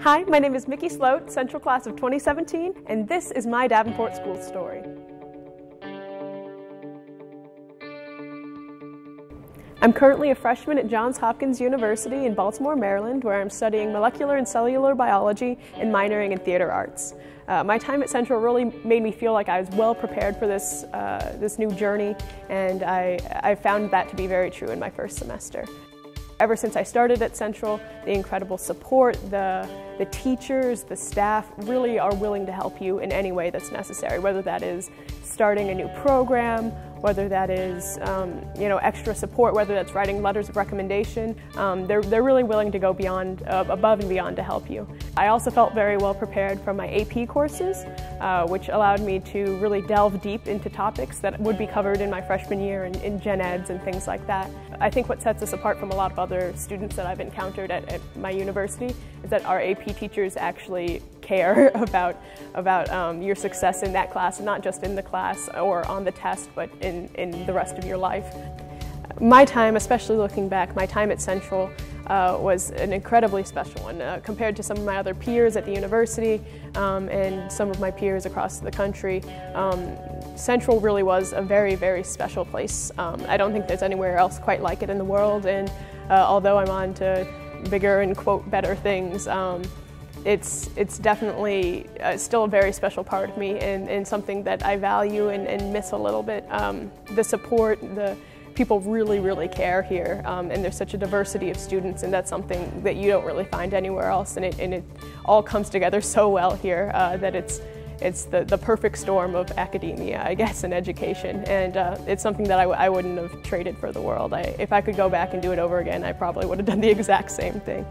Hi, my name is Mickey Sloat, Central Class of 2017, and this is my Davenport School story. I'm currently a freshman at Johns Hopkins University in Baltimore, Maryland, where I'm studying molecular and cellular biology and minoring in theater arts. Uh, my time at Central really made me feel like I was well prepared for this, uh, this new journey, and I, I found that to be very true in my first semester. Ever since I started at Central, the incredible support, the, the teachers, the staff really are willing to help you in any way that's necessary, whether that is starting a new program, whether that is um, you know extra support, whether that's writing letters of recommendation. Um, they're, they're really willing to go beyond, uh, above and beyond to help you. I also felt very well prepared from my AP courses, uh, which allowed me to really delve deep into topics that would be covered in my freshman year in, in gen eds and things like that. I think what sets us apart from a lot of other students that I've encountered at, at my university is that our AP teachers actually care about, about um, your success in that class, not just in the class or on the test, but in, in the rest of your life. My time, especially looking back, my time at Central uh, was an incredibly special one. Uh, compared to some of my other peers at the university um, and some of my peers across the country, um, Central really was a very, very special place. Um, I don't think there's anywhere else quite like it in the world, and uh, although I'm on to bigger and quote better things, um, it's, it's definitely uh, still a very special part of me and, and something that I value and, and miss a little bit. Um, the support, the people really, really care here, um, and there's such a diversity of students, and that's something that you don't really find anywhere else, and it, and it all comes together so well here uh, that it's, it's the, the perfect storm of academia, I guess, and education, and uh, it's something that I w I wouldn't have traded for the world. I, if I could go back and do it over again, I probably would have done the exact same thing.